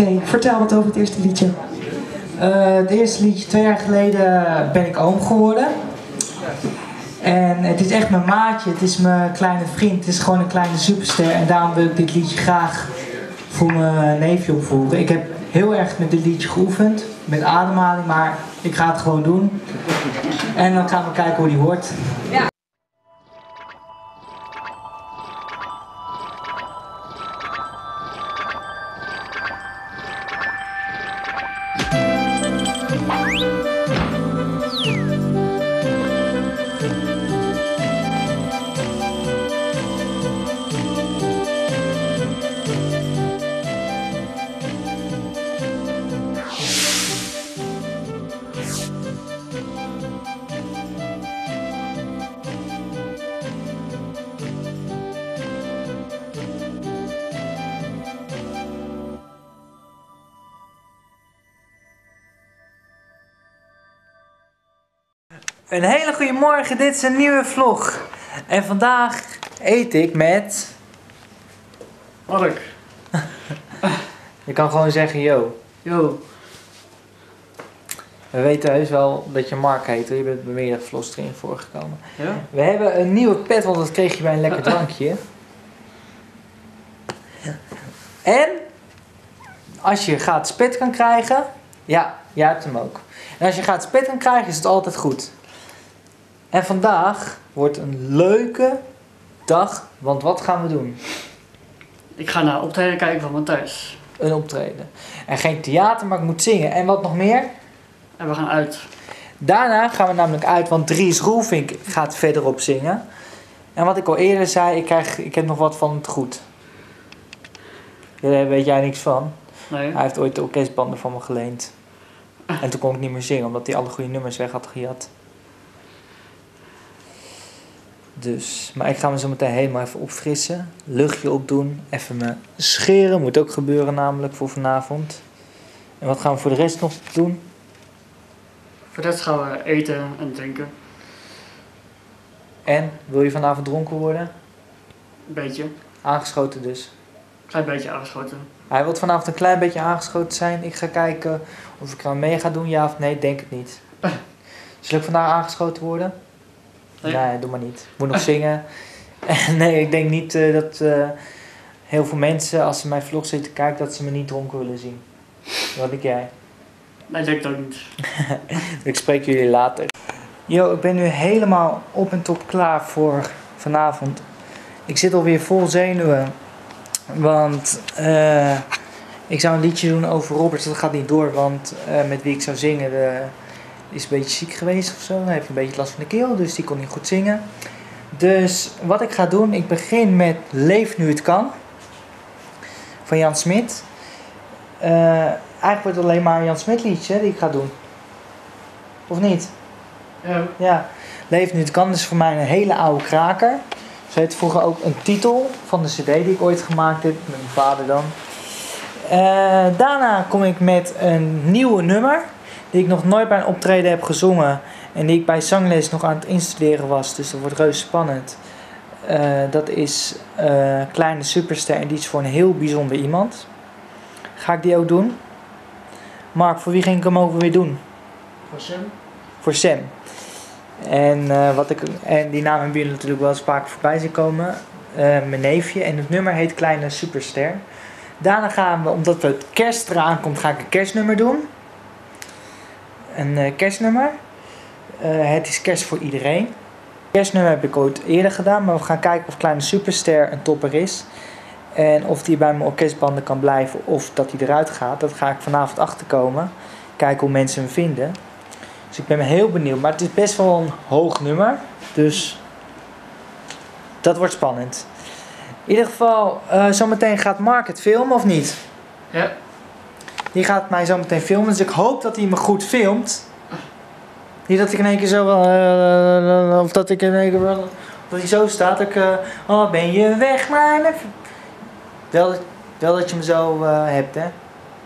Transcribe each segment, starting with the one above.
Oké, vertel wat over het eerste liedje. Uh, het eerste liedje, twee jaar geleden ben ik oom geworden. En het is echt mijn maatje, het is mijn kleine vriend, het is gewoon een kleine superster. En daarom wil ik dit liedje graag voor mijn neefje opvoeren. Ik heb heel erg met dit liedje geoefend, met ademhaling, maar ik ga het gewoon doen. En dan gaan we kijken hoe die wordt. Ja. Een hele goede morgen, dit is een nieuwe vlog. En vandaag eet ik met... Mark. je kan gewoon zeggen yo. Yo. We weten heus wel dat je Mark heet, je bent bij meerdere vlogs erin voorgekomen. Ja? We hebben een nieuwe pet, want dat kreeg je bij een lekker drankje. En als je gaat spit kan krijgen, ja, jij hebt hem ook. En als je gaat spit kan krijgen, is het altijd goed. En vandaag wordt een leuke dag, want wat gaan we doen? Ik ga naar optreden kijken van Matthijs. Een optreden. En geen theater, maar ik moet zingen. En wat nog meer? En we gaan uit. Daarna gaan we namelijk uit, want Dries Roelvink gaat verderop zingen. En wat ik al eerder zei, ik, krijg, ik heb nog wat van het goed. Daar weet jij niks van. Nee. Hij heeft ooit de orkestbanden van me geleend. En toen kon ik niet meer zingen, omdat hij alle goede nummers weg had gejat. Dus, maar ik ga me zo meteen helemaal even opfrissen. Luchtje opdoen. Even me scheren. Moet ook gebeuren namelijk voor vanavond. En wat gaan we voor de rest nog doen? Voor de rest gaan we eten en drinken. En, wil je vanavond dronken worden? Een beetje. Aangeschoten dus. Klein beetje aangeschoten. Hij wil vanavond een klein beetje aangeschoten zijn. Ik ga kijken of ik er mee ga doen, ja of nee. Denk het niet. Zal ik vandaag aangeschoten worden? Nee. nee, doe maar niet. Moet nog zingen. nee, ik denk niet uh, dat uh, heel veel mensen, als ze mijn vlog zitten kijken, dat ze me niet dronken willen zien. Wat denk jij? Nee, denk dat niet. ik spreek jullie later. Yo, ik ben nu helemaal op en top klaar voor vanavond. Ik zit alweer vol zenuwen. Want uh, ik zou een liedje doen over Robert. Dat gaat niet door, want met wie ik zou zingen, de, is een beetje ziek geweest of zo. Hij heeft een beetje last van de keel, dus die kon niet goed zingen. Dus wat ik ga doen, ik begin met Leef nu het kan. Van Jan Smit. Uh, eigenlijk wordt het alleen maar een Jan Smit liedje die ik ga doen. Of niet? Ja. Ja. Leef nu het kan is voor mij een hele oude kraker. Ze heeft vroeger ook een titel van de cd die ik ooit gemaakt heb. Met mijn vader dan. Uh, daarna kom ik met een nieuwe nummer die ik nog nooit bij een optreden heb gezongen en die ik bij zangles nog aan het installeren was, dus dat wordt reuze spannend. Uh, dat is uh, Kleine Superster en die is voor een heel bijzonder iemand. Ga ik die ook doen? Mark, voor wie ging ik hem over weer doen? Voor Sam. Voor Sam. En, uh, wat ik, en die naam hebben jullie natuurlijk wel eens vaak voorbij zien komen. mijn neefje. En het nummer heet Kleine Superster. Daarna gaan we, omdat het kerst eraan komt, ga ik een kerstnummer doen een uh, kerstnummer. Uh, het is kerst voor iedereen. Kerstnummer heb ik ooit eerder gedaan, maar we gaan kijken of Kleine Superster een topper is. En of die bij mijn orkestbanden kan blijven of dat hij eruit gaat. Dat ga ik vanavond achterkomen. Kijken hoe mensen hem vinden. Dus ik ben heel benieuwd. Maar het is best wel een hoog nummer. Dus dat wordt spannend. In ieder geval, uh, zometeen gaat Mark het filmen of niet? Ja. Die gaat mij zo meteen filmen. Dus ik hoop dat hij me goed filmt. Niet dat ik in één keer zo wel. Uh, of dat ik in één keer wel. Dat hij zo staat. Dat ik. Uh, oh, ben je weg, maar. Wel, wel dat je me zo uh, hebt, hè?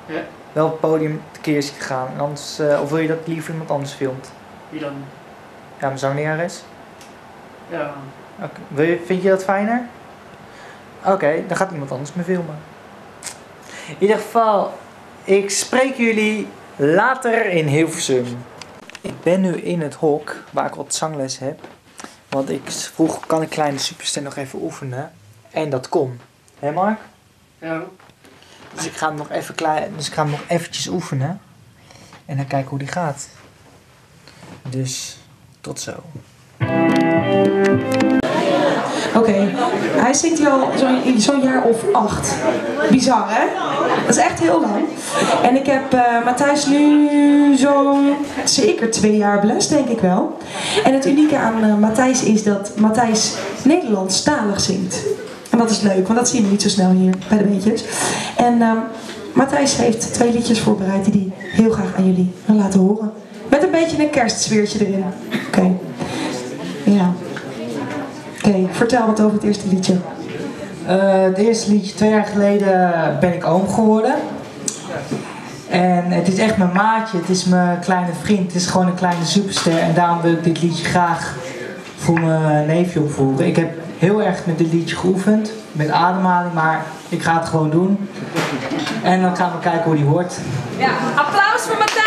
Ja. Wel op het podium tekeer ziet gaan. En anders, of wil je dat liever iemand anders filmt? Wie dan? Ja, mijn zanglerares. Ja. Okay. Vind je dat fijner? Oké, okay, dan gaat iemand anders me filmen. In ieder geval, ik spreek jullie later in Hilversum. Ik ben nu in het hok waar ik wat zangles heb. Want ik vroeg, kan ik Kleine Superster nog even oefenen? En dat kon. Hé Mark? Ja. Dus ik ga hem nog even klein, dus ik ga hem nog eventjes oefenen. En dan kijken hoe die gaat. Dus tot zo. Oké, hij zingt hier al zo'n jaar of acht. Bizar hè? Dat is echt heel lang. En ik heb eh, Matthijs nu zo'n zeker twee jaar belest, denk ik wel. En het unieke aan eh, Matthijs is dat Matthijs Nederlandstalig zingt. En dat is leuk, want dat zien we niet zo snel hier bij de beetjes. En ehm, Matthijs heeft twee liedjes voorbereid die hij heel graag aan jullie wil laten horen. Met een beetje een kerstsfeertje erin. Oké. Ja. Oké, vertel wat over het eerste liedje. Eh, het eerste liedje, twee jaar geleden ben ik oom geworden. En het is echt mijn maatje, het is mijn kleine vriend, het is gewoon een kleine superster. En daarom wil ik dit liedje graag voor mijn neefje opvoeren. Ik heb heel erg met dit liedje geoefend, met ademhaling, maar ik ga het gewoon doen. En dan gaan we kijken hoe die wordt. Ja, applaus voor Matthijs!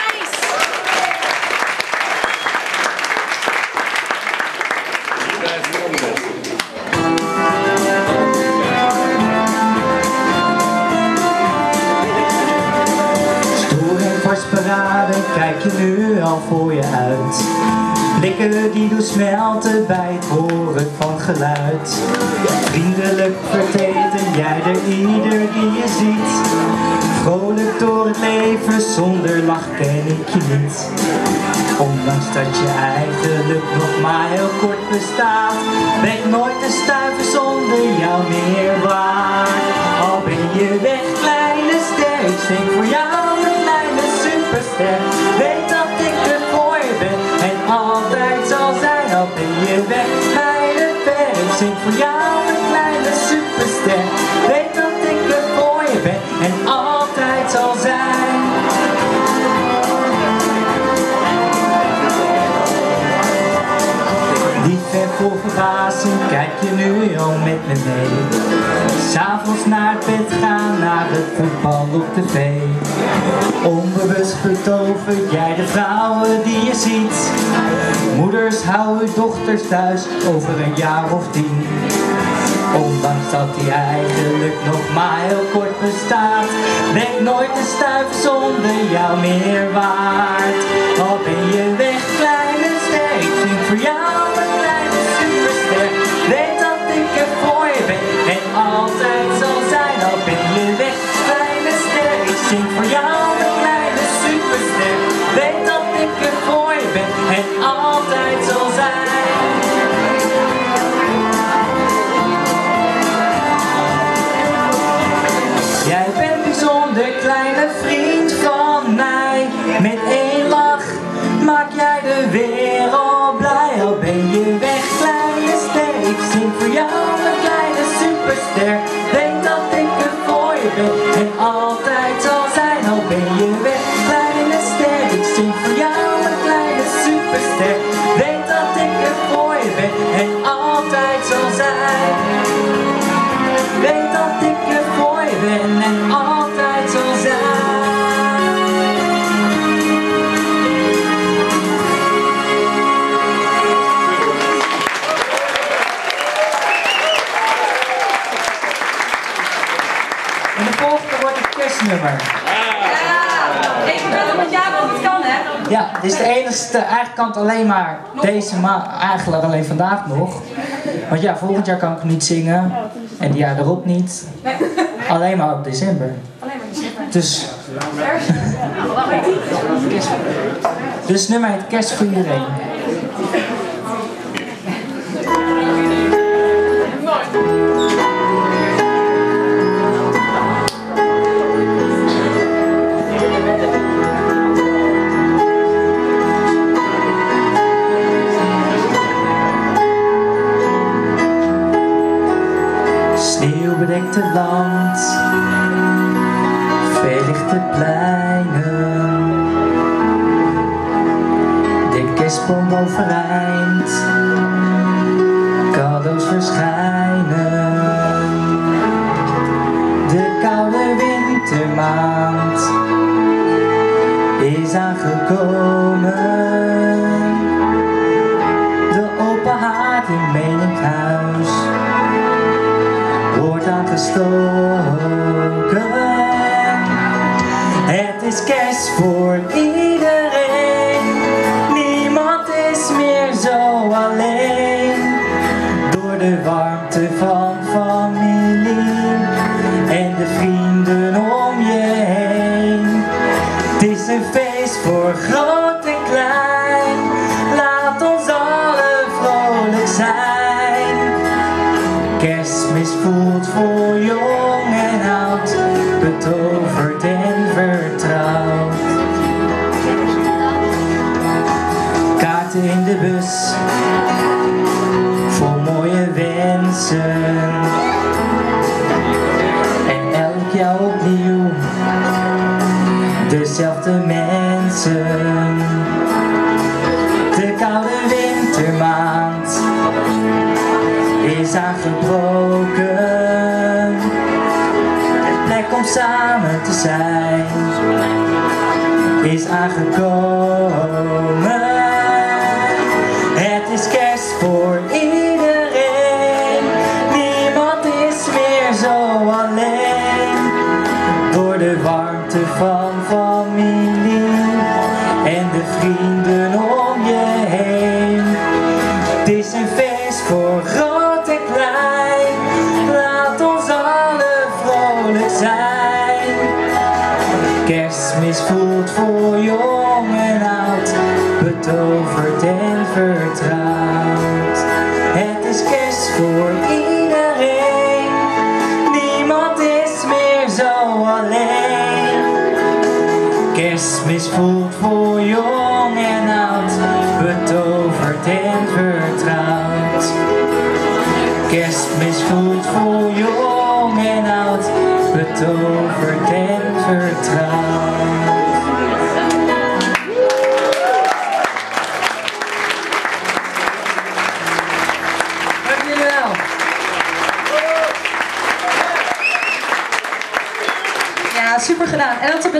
Voor je uit. Blikken die doen smelten bij het horen van geluid. Vriendelijk verteten jij er ieder die je ziet. Vrolijk door het leven, zonder lach ken ik je niet. Ondanks dat je eigenlijk nog maar heel kort bestaat, ik nooit een stuiver zonder jou meer waard. Al ben je weg, kleine ster, ik zing voor jou een kleine superster. Weet er voor je ben en altijd zal zijn. Al ben je weg, kleine ver, ik zing voor jou vol verbazing kijk je nu al met me mee. S'avonds naar het bed gaan, naar het voetbal op tv. Onbewust betover jij de vrouwen die je ziet. Moeders houden dochters thuis over een jaar of tien. Ondanks dat hij eigenlijk nog maar heel kort bestaat Ben nooit een stuif zonder jou meer waard Al ben je weg kleine ster, ik voor jou ik er voor je ben en altijd zal zijn Al ben je weg. Kleine ster, ik zing voor jou een kleine superster. Weet dat ik er voor je ben en altijd zal zijn. Jij Ja, dit is de enige, eigenlijk kan het alleen maar deze maand, eigenlijk alleen vandaag nog. Want ja, volgend jaar kan ik niet zingen. En die jaar erop niet. Alleen maar op december. Alleen maar niet Dus, dus het nummer heet Kerst voor iedereen. De kerstboom overeind, cadeaus verschijnen. De koude wintermaand aangekomen. De open haard in meninghuis wordt aangestoken. Het is kerst voor iedereen. Door Jaar opnieuw, dezelfde mensen. De koude wintermaand is aangebroken. Het plek om samen te zijn is aangekomen. Van familie en de vrienden Kerstmis voelt voor jong en oud, betoverd en vertrouwd. Kerstmis voelt voor jong en oud, betoverd en vertrouwd.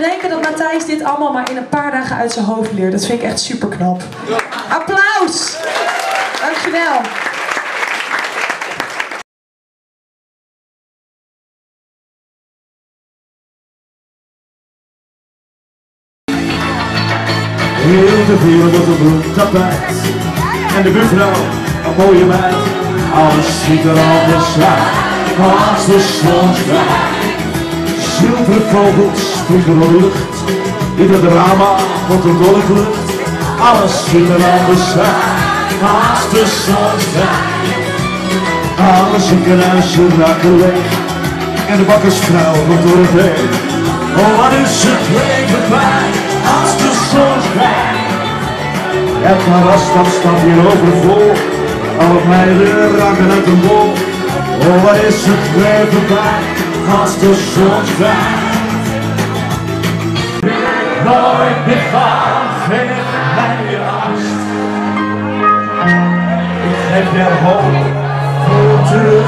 Bedenken dat Matthijs dit allemaal maar in een paar dagen uit zijn hoofd leert. Dat vind ik echt super knap. Applaus! Dankjewel. Heel te veel op een bloem En de buurvrouw, een mooie meid Alles ziet er anders uit Als de zon Zilveren vogels de lucht. Ieder drama wordt een doorlucht Alles ziet er anders uit Als de zon Alle ziekenhuizen raken leeg. En de bakkersvrouw wordt door het heen. Oh wat is het leven fijn Als de zon schijnt. Het terras dat staat hier overvol. Alle meiden raken uit een bol. Oh, wat is het leven bij als de zon schijnt. Nooit meer gaan, geef mij je angst. Ik geef je hoop voor terug,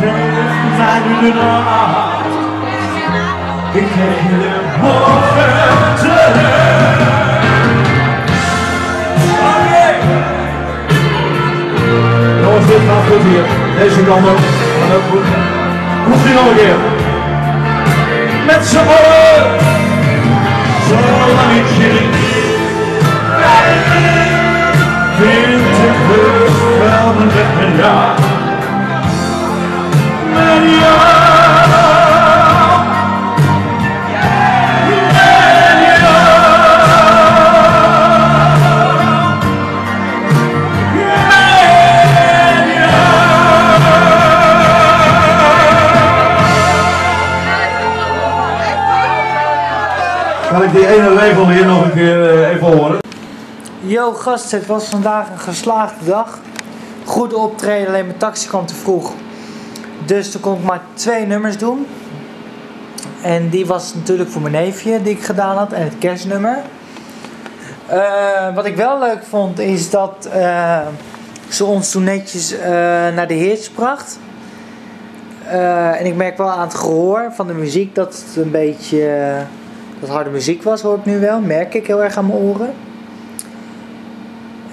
geef mij nu de nacht. Ik geef je morgen terug. Jongens, dit gaat goed hier. Deze kant ook. Gaat ook goed. Komt ie nog een keer. Met z'n allen. Zolang ik jullie vind ik rust wel met jou. Met Gast, het was vandaag een geslaagde dag. Goed optreden, alleen mijn taxi kwam te vroeg. Dus toen kon ik maar twee nummers doen. En die was natuurlijk voor mijn neefje die ik gedaan had en het kerstnummer. Eh, wat ik wel leuk vond is dat eh, ze ons toen netjes eh, naar de Heers bracht. En ik merk wel aan het gehoor van de muziek dat het een beetje dat harde muziek was, hoor ik nu wel. Merk ik heel erg aan mijn oren.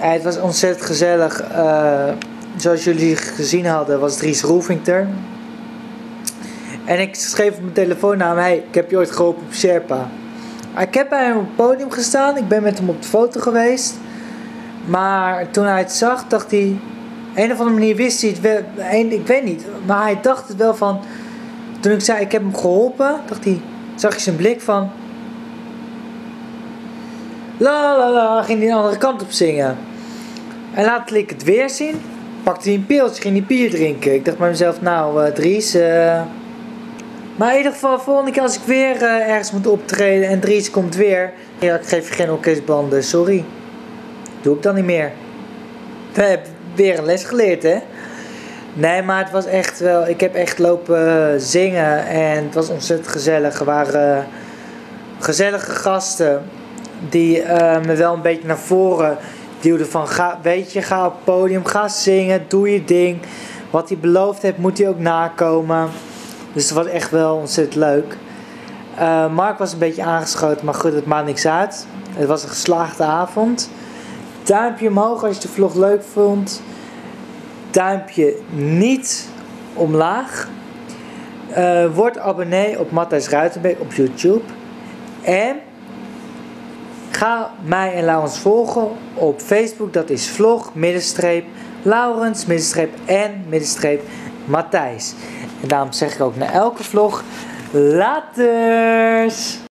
Eh, het was ontzettend gezellig. Eh, zoals jullie gezien hadden, was Dries Roefingter. En ik schreef op mijn telefoon naar hem: hey, ik heb je ooit geholpen op Sherpa. Ik heb bij hem op het podium gestaan. Ik ben met hem op de foto geweest. Maar toen hij het zag, dacht hij... Een of andere manier wist hij het wel. Ik weet niet. Maar hij dacht het wel van... Toen ik zei, ik heb hem geholpen. Dacht hij... Zag je zijn blik van... La la la. Ging hij de andere kant op zingen. En liet ik het weer zien. Pakte hij een pilsje. Ging hij bier drinken. Ik dacht bij mezelf, nou eh, Dries... eh, maar in ieder geval, volgende keer als ik weer eh, ergens moet optreden en Dries komt weer. Ja, ik geef je geen orkestbanden, sorry. Doe ik dan niet meer. We hebben weer een les geleerd, hè? Nee, maar het was echt wel. Ik heb echt lopen zingen en het was ontzettend gezellig. Er waren gezellige gasten die me wel een beetje naar voren duwden van ga, weet je, ga op het podium, ga zingen, doe je ding. Wat hij beloofd heeft, moet hij ook nakomen. Dus het was echt wel ontzettend leuk. Eh, Mark was een beetje aangeschoten, maar goed, het maakt niks uit. Het was een geslaagde avond. Duimpje omhoog als je de vlog leuk vond. Duimpje niet omlaag. Eh, word abonnee op Matthijs Ruitenbeek op YouTube. En ga mij en Laurens volgen op Facebook. Dat is vlog, middenstreep, Laurens, middenstreep en middenstreep Matthijs. En daarom zeg ik ook na elke vlog, laters!